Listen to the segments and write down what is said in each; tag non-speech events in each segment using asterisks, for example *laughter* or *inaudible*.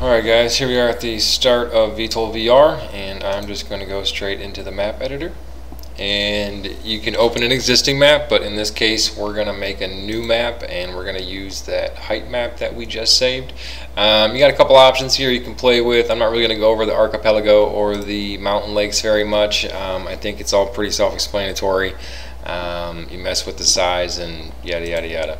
Alright guys, here we are at the start of VTOL VR and I'm just going to go straight into the map editor and you can open an existing map but in this case we're going to make a new map and we're going to use that height map that we just saved. Um, you got a couple options here you can play with. I'm not really going to go over the archipelago or the mountain lakes very much. Um, I think it's all pretty self-explanatory. Um, you mess with the size and yada yada yada.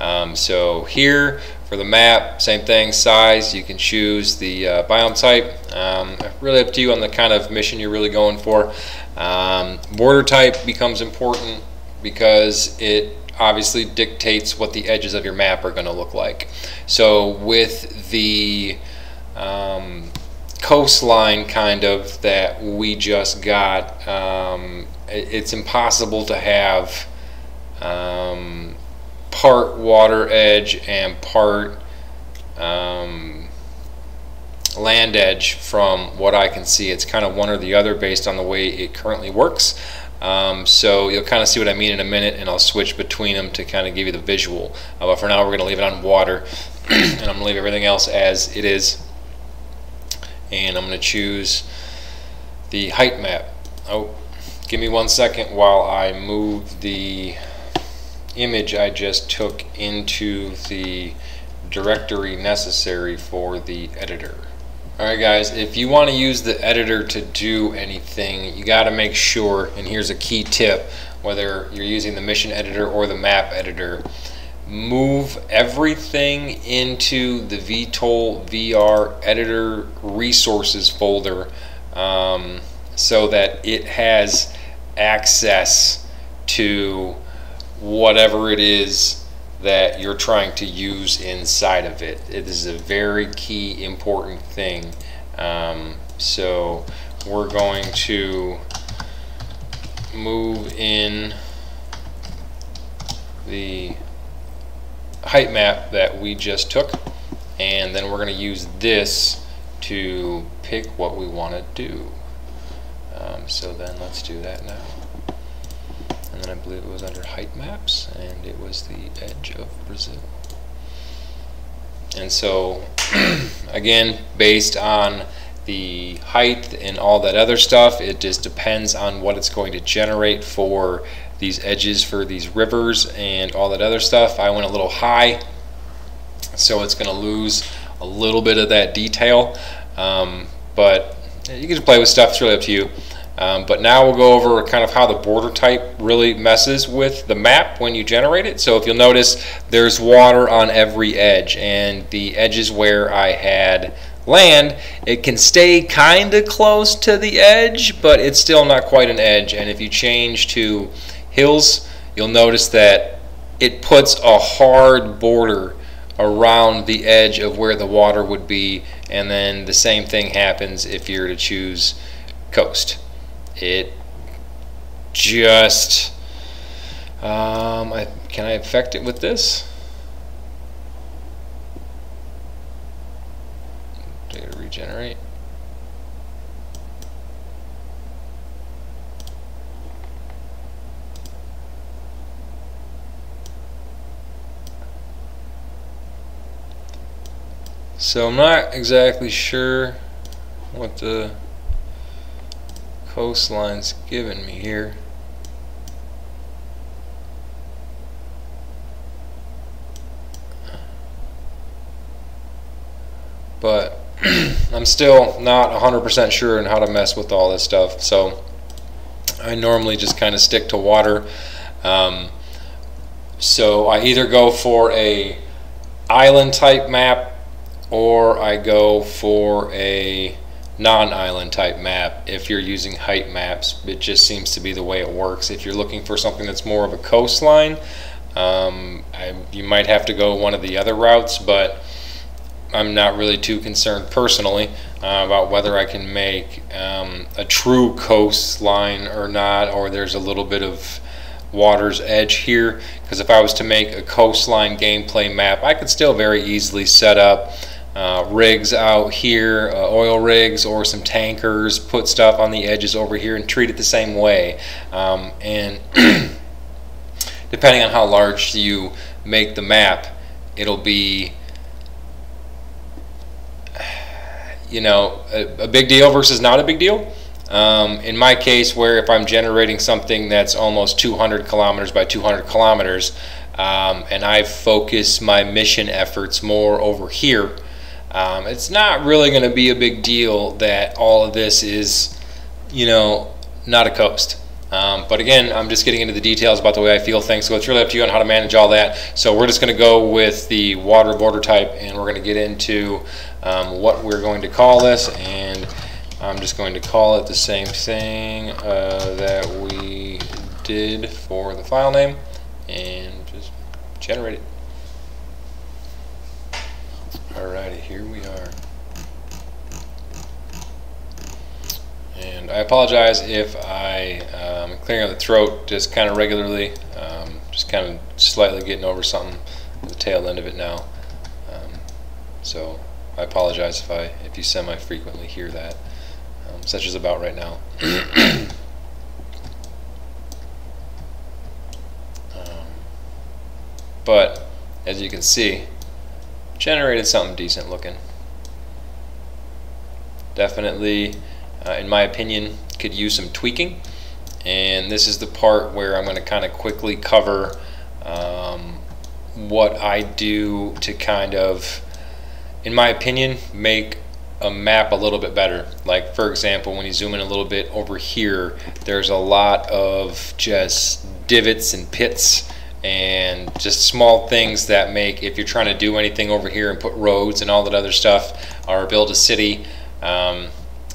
Um, so here for the map, same thing, size, you can choose the uh, biome type. Um, really up to you on the kind of mission you're really going for. Um, border type becomes important because it obviously dictates what the edges of your map are going to look like. So with the um, coastline kind of that we just got, um, it's impossible to have um, part water edge and part um, land edge from what I can see. It's kind of one or the other based on the way it currently works. Um, so you'll kind of see what I mean in a minute and I'll switch between them to kind of give you the visual. Uh, but for now we're going to leave it on water *clears throat* and I'm going to leave everything else as it is. And I'm going to choose the height map. Oh, give me one second while I move the image I just took into the directory necessary for the editor. Alright guys, if you want to use the editor to do anything, you got to make sure, and here's a key tip, whether you're using the mission editor or the map editor, move everything into the VTOL VR editor resources folder um, so that it has access to whatever it is that you're trying to use inside of it. It is a very key important thing. Um, so we're going to move in the height map that we just took and then we're going to use this to pick what we want to do. Um, so then let's do that now and I believe it was under height maps and it was the edge of Brazil. And so *clears throat* again based on the height and all that other stuff it just depends on what it's going to generate for these edges for these rivers and all that other stuff. I went a little high so it's going to lose a little bit of that detail um, but you can just play with stuff, it's really up to you. Um, but now we'll go over kind of how the border type really messes with the map when you generate it. So if you'll notice, there's water on every edge, and the edges where I had land, it can stay kind of close to the edge, but it's still not quite an edge. And if you change to hills, you'll notice that it puts a hard border around the edge of where the water would be, and then the same thing happens if you're to choose coast it just um, I, can I affect it with this? Data regenerate. So I'm not exactly sure what the coastline's given me here. But *clears throat* I'm still not 100% sure on how to mess with all this stuff. So I normally just kind of stick to water. Um, so I either go for a island type map or I go for a non-island type map if you're using height maps it just seems to be the way it works. If you're looking for something that's more of a coastline um, I, you might have to go one of the other routes but I'm not really too concerned personally uh, about whether I can make um, a true coastline or not or there's a little bit of water's edge here. Because if I was to make a coastline gameplay map I could still very easily set up uh, rigs out here, uh, oil rigs or some tankers, put stuff on the edges over here and treat it the same way. Um, and *clears throat* depending on how large you make the map, it'll be you know, a, a, big deal versus not a big deal. Um, in my case, where if I'm generating something that's almost 200 kilometers by 200 kilometers, um, and I focus my mission efforts more over here, um, it's not really going to be a big deal that all of this is, you know, not a coast. Um, but again, I'm just getting into the details about the way I feel things, so it's really up to you on how to manage all that. So we're just going to go with the water border type, and we're going to get into um, what we're going to call this, and I'm just going to call it the same thing uh, that we did for the file name, and just generate it. Here we are. And I apologize if I am um, clearing out the throat just kind of regularly, um, just kind of slightly getting over something at the tail end of it now. Um, so I apologize if I if you semi-frequently hear that, um, such as about right now. *coughs* Um, but as you can see, generated something decent looking. Definitely uh, in my opinion, could use some tweaking. And this is the part where I'm going to kind of quickly cover um, what I do to kind of, in my opinion, make a map a little bit better. Like for example, when you zoom in a little bit over here, there's a lot of just divots and pits and just small things that make, if you're trying to do anything over here and put roads and all that other stuff, or build a city, um,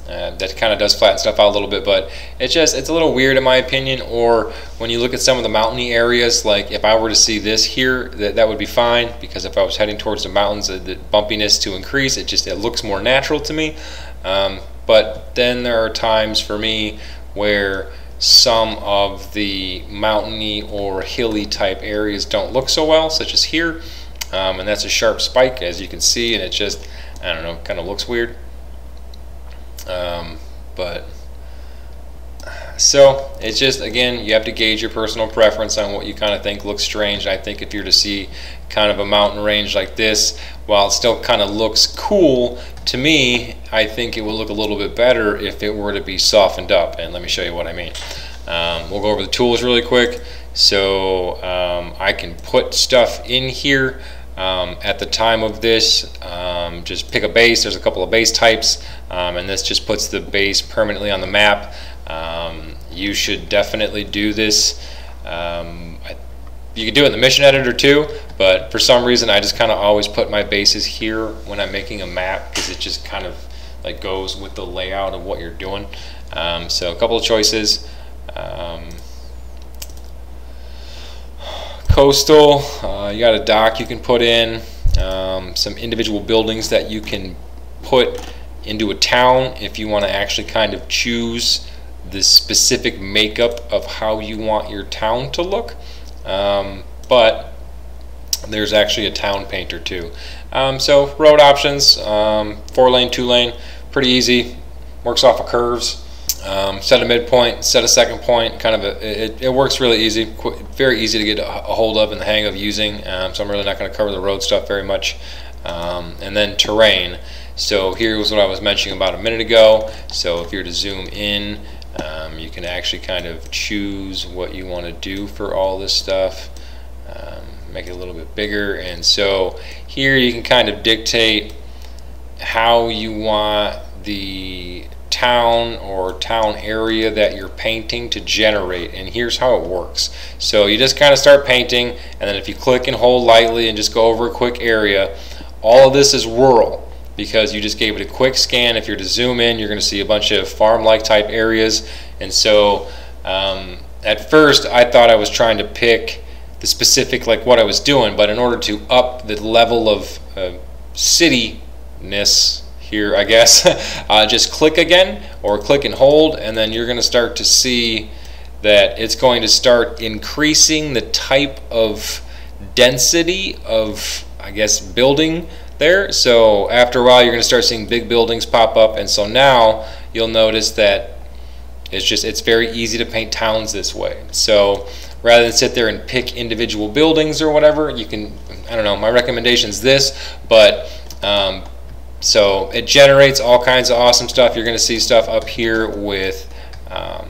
uh, that kind of does flatten stuff out a little bit, but it's just it's a little weird in my opinion. Or when you look at some of the mountainy areas, like if I were to see this here, that that would be fine because if I was heading towards the mountains, the, the bumpiness to increase, it just it looks more natural to me. Um, but then there are times for me where some of the mountainy or hilly type areas don't look so well, such as here, um, and that's a sharp spike as you can see, and it just I don't know, kind of looks weird. Um, but so it's just again you have to gauge your personal preference on what you kind of think looks strange. I think if you're to see kind of a mountain range like this, while it still kind of looks cool to me, I think it would look a little bit better if it were to be softened up. And let me show you what I mean. Um, we'll go over the tools really quick. So um, I can put stuff in here. Um, at the time of this, um, just pick a base. There's a couple of base types, um, and this just puts the base permanently on the map. Um, you should definitely do this. Um, I, you can do it in the mission editor too, but for some reason I just kind of always put my bases here when I'm making a map because it just kind of like goes with the layout of what you're doing. Um, so a couple of choices. Um, coastal. Uh, you got a dock you can put in, um, some individual buildings that you can put into a town if you want to actually kind of choose the specific makeup of how you want your town to look. Um, but there's actually a town painter too. Um, so road options, um, four lane, two lane, pretty easy, works off of curves. Um, set a midpoint, set a second point, kind of a, it, it works really easy, very easy to get a, hold of and the hang of using. Um, so I'm really not going to cover the road stuff very much. Um, and then terrain. So here's what I was mentioning about a minute ago. So if you're to zoom in, um, you can actually kind of choose what you want to do for all this stuff. Um, make it a little bit bigger. And so here you can kind of dictate how you want the town or town area that you're painting to generate and here's how it works so you just kind of start painting and then if you click and hold lightly and just go over a quick area all of this is rural because you just gave it a quick scan. If you're to zoom in you're going to see a bunch of farm like type areas. And so um, at first I thought I was trying to pick the specific like what I was doing. But in order to up the level of uh, cityness here, I guess, *laughs* uh, just click again or click and hold, and then you're going to start to see that it's going to start increasing the type of density of, I guess, building there. So after a while, you're going to start seeing big buildings pop up, and so now you'll notice that it's just it's very easy to paint towns this way. So rather than sit there and pick individual buildings or whatever, you can I don't know. My recommendation is this, but um, so it generates all kinds of awesome stuff. You're going to see stuff up here with um,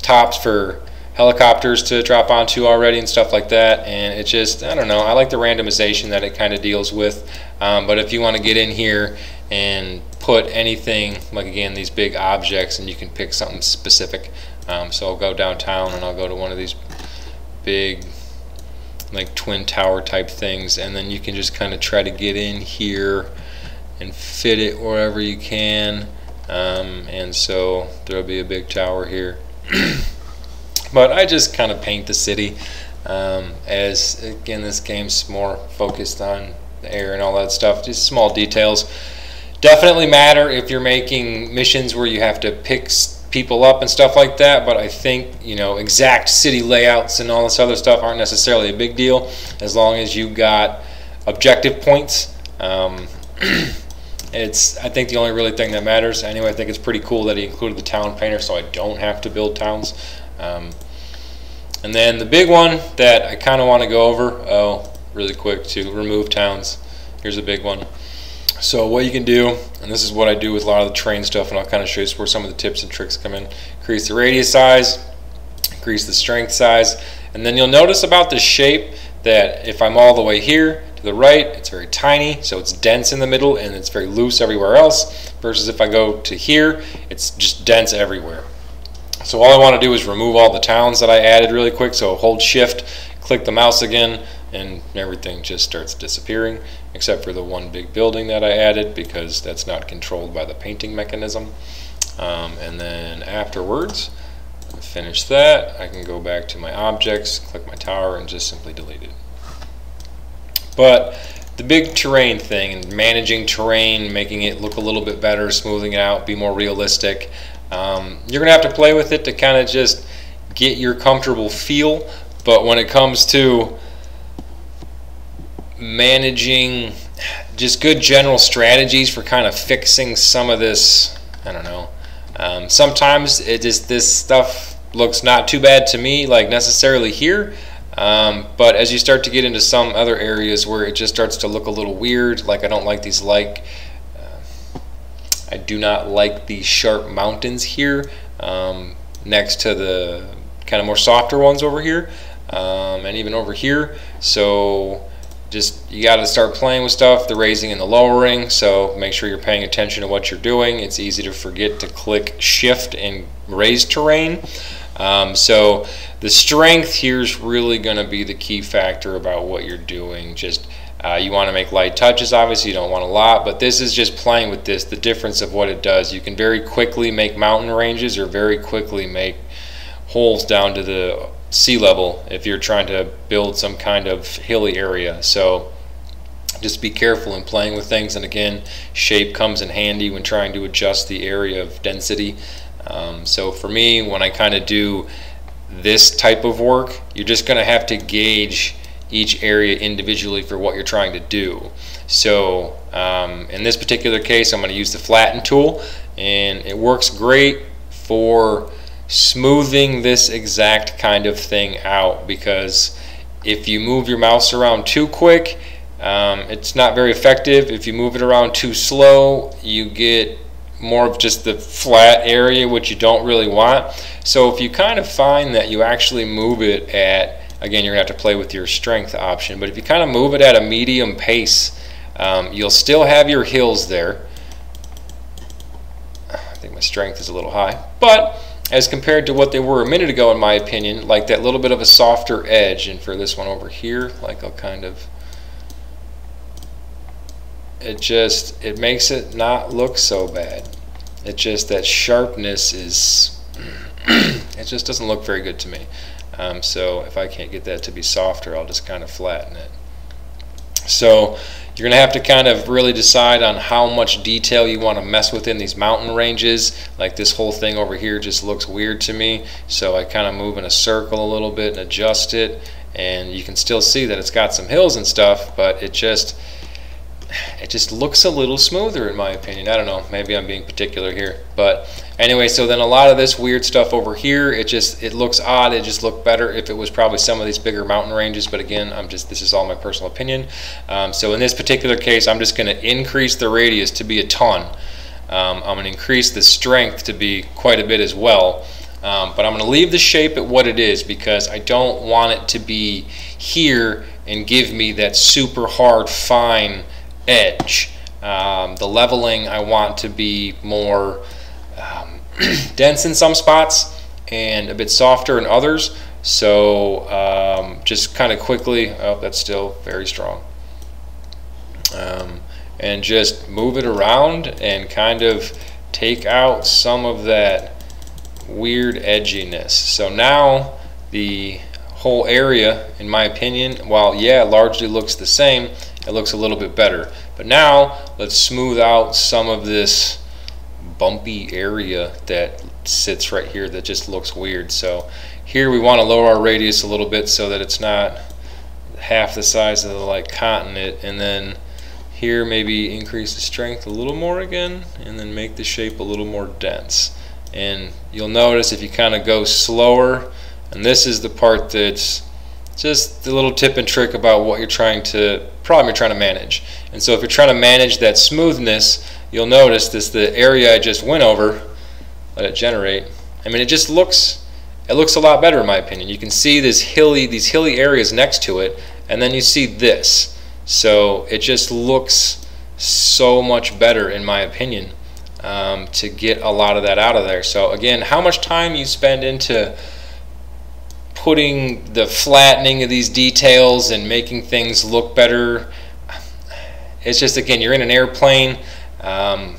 tops for helicopters to drop onto already and stuff like that. And it just, I don't know, I like the randomization that it kind of deals with. Um, but if you want to get in here and put anything, like again, these big objects, and you can pick something specific. Um, so I'll go downtown and I'll go to one of these big like twin tower type things and then you can just kind of try to get in here and fit it wherever you can um, and so there'll be a big tower here *clears throat* but I just kind of paint the city um, as again this game's more focused on the air and all that stuff. Just small details definitely matter if you're making missions where you have to pick people up and stuff like that but I think you know exact city layouts and all this other stuff aren't necessarily a big deal as long as you got objective points. Um, *clears throat* it's I think the only really thing that matters anyway I think it's pretty cool that he included the town painter so I don't have to build towns. Um, and then the big one that I kind of want to go over oh really quick to remove towns here's a big one so what you can do, and this is what I do with a lot of the terrain stuff, and I'll kind of show you where some of the tips and tricks come in. Increase the radius size, increase the strength size, and then you'll notice about the shape that if I'm all the way here to the right, it's very tiny, so it's dense in the middle, and it's very loose everywhere else, versus if I go to here, it's just dense everywhere. So all I want to do is remove all the towns that I added really quick, so hold shift, click the mouse again, and everything just starts disappearing except for the one big building that I added because that's not controlled by the painting mechanism. Um, and then afterwards, finish that, I can go back to my objects, click my tower, and just simply delete it. But the big terrain thing and managing terrain, making it look a little bit better, smoothing it out, be more realistic, um, you're to have to play with it to kind of just get your comfortable feel. But when it comes to managing just good general strategies for kind of fixing some of this I don't know. Um, sometimes it just this stuff looks not too bad to me like necessarily here um, but as you start to get into some other areas where it just starts to look a little weird like I don't like these like uh, I do not like these sharp mountains here um, next to the kind of more softer ones over here um, and even over here. So just you got to start playing with stuff the raising and the lowering so make sure you're paying attention to what you're doing. It's easy to forget to click shift and raise terrain. Um, so the strength here is really going to be the key factor about what you're doing. Just uh, you want to make light touches obviously you don't want a lot but this is just playing with this the difference of what it does. You can very quickly make mountain ranges or very quickly make holes down to the sea level if you're trying to build some kind of hilly area. So just be careful in playing with things. And again, shape comes in handy when trying to adjust the area of density. Um, so for me, when I kind of do this type of work, you're just going to have to gauge each area individually for what you're trying to do. So um, in this particular case, I'm going to use the flatten tool and it works great for smoothing this exact kind of thing out because if you move your mouse around too quick um, it's not very effective. If you move it around too slow you get more of just the flat area which you don't really want. So if you kind of find that you actually move it at again you're gonna have to play with your strength option but if you kind of move it at a medium pace um, you'll still have your hills there. I think my strength is a little high but as compared to what they were a minute ago in my opinion like that little bit of a softer edge. And for this one over here like I'll kind of it just it makes it not look so bad. It just that sharpness is *clears throat* it just doesn't look very good to me. Um, so if I can't get that to be softer I'll just kind of flatten it. So you're going to have to kind of really decide on how much detail you want to mess with in these mountain ranges. Like this whole thing over here just looks weird to me. So I kind of move in a circle a little bit and adjust it. And you can still see that it's got some hills and stuff, but it just it just looks a little smoother in my opinion. I don't know, maybe I'm being particular here, but Anyway, so then a lot of this weird stuff over here, it just it looks odd. It just looked better if it was probably some of these bigger mountain ranges. But again, I'm just this is all my personal opinion. Um, so in this particular case, I'm just going to increase the radius to be a ton. Um, I'm going to increase the strength to be quite a bit as well. Um, but I'm going to leave the shape at what it is because I don't want it to be here and give me that super hard fine edge. Um, the leveling I want to be more um, *clears throat* dense in some spots and a bit softer in others. So um, just kind of quickly, oh, that's still very strong. Um, and just move it around and kind of take out some of that weird edginess. So now the whole area, in my opinion, while yeah, largely looks the same, it looks a little bit better. But now let's smooth out some of this bumpy area that sits right here that just looks weird. So here we want to lower our radius a little bit so that it's not half the size of the like continent and then here maybe increase the strength a little more again and then make the shape a little more dense and you'll notice if you kind of go slower and this is the part that's just a little tip and trick about what you're trying to problem you're trying to manage and so if you're trying to manage that smoothness you'll notice this the area I just went over let it generate. I mean it just looks it looks a lot better in my opinion. You can see this hilly these hilly areas next to it and then you see this. So it just looks so much better in my opinion um, to get a lot of that out of there. So again how much time you spend into putting the flattening of these details and making things look better it's just again you're in an airplane um,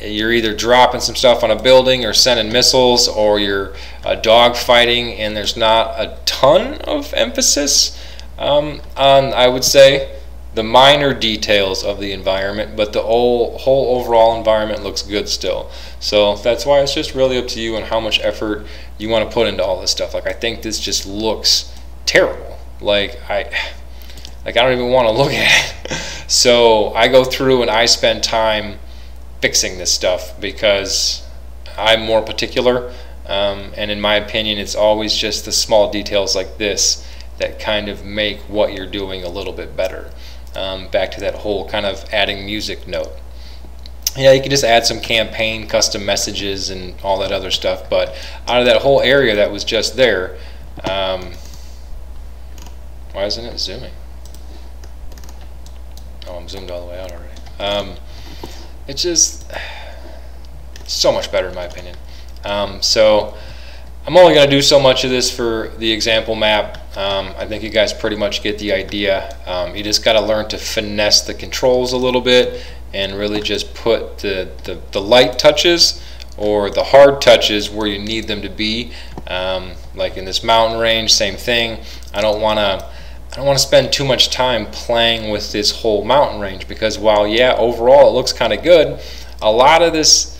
you're either dropping some stuff on a building or sending missiles or you're uh, dog fighting and there's not a ton of emphasis um, on I would say the minor details of the environment but the whole, whole overall environment looks good still. So that's why it's just really up to you and how much effort you want to put into all this stuff. Like I think this just looks terrible. Like I like I don't even want to look at it. *laughs* So I go through and I spend time fixing this stuff because I'm more particular. Um, and in my opinion, it's always just the small details like this that kind of make what you're doing a little bit better. Um, back to that whole kind of adding music note. Yeah, you can just add some campaign, custom messages, and all that other stuff. But out of that whole area that was just there, um, why isn't it zooming? Oh, I'm zoomed all the way out already. It's just so much better in my opinion. Um, so I'm only going to do so much of this for the example map. Um, I think you guys pretty much get the idea. Um, you just got to learn to finesse the controls a little bit and really just put the, the, the, light touches or the hard touches where you need them to be. Um, like in this mountain range, same thing. I don't want to I don't want to spend too much time playing with this whole mountain range because while yeah overall it looks kind of good a lot of this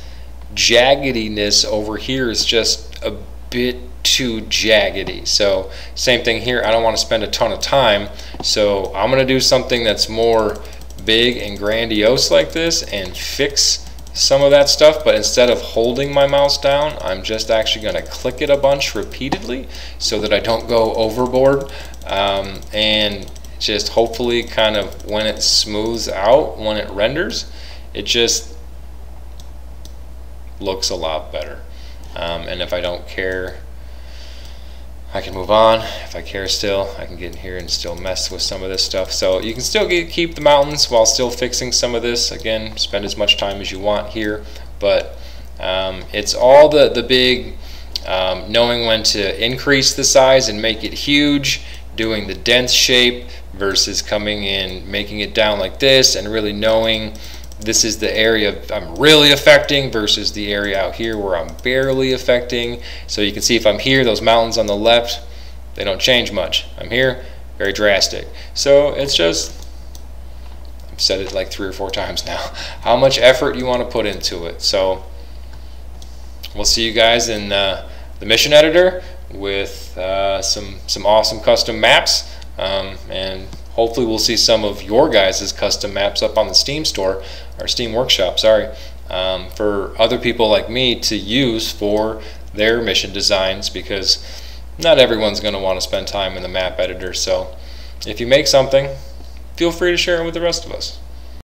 jaggediness over here is just a bit too jaggedy. So same thing here I don't want to spend a ton of time so I'm gonna do something that's more big and grandiose like this and fix some of that stuff but instead of holding my mouse down I'm just actually going to click it a bunch repeatedly so that I don't go overboard. Um, and just hopefully kind of when it smooths out when it renders it just looks a lot better. Um, and if I don't care I can move on. If I care still, I can get in here and still mess with some of this stuff. So you can still get, keep the mountains while still fixing some of this. Again, spend as much time as you want here. But um, it's all the, the big um, knowing when to increase the size and make it huge, doing the dense shape versus coming in, making it down like this and really knowing this is the area I'm really affecting versus the area out here where I'm barely affecting. So you can see if I'm here, those mountains on the left, they don't change much. I'm here, very drastic. So it's just, I've said it like three or four *laughs* times now, how much effort you want to put into it. So we'll see you guys in uh, the mission editor with uh, some, some awesome custom maps. Um, and hopefully we'll see some of your guys' custom maps up on the Steam store or Steam Workshop, sorry. um, for other people like me to use for their mission designs because not everyone's going to want to spend time in the map editor. So if you make something, feel free to share it with the rest of us.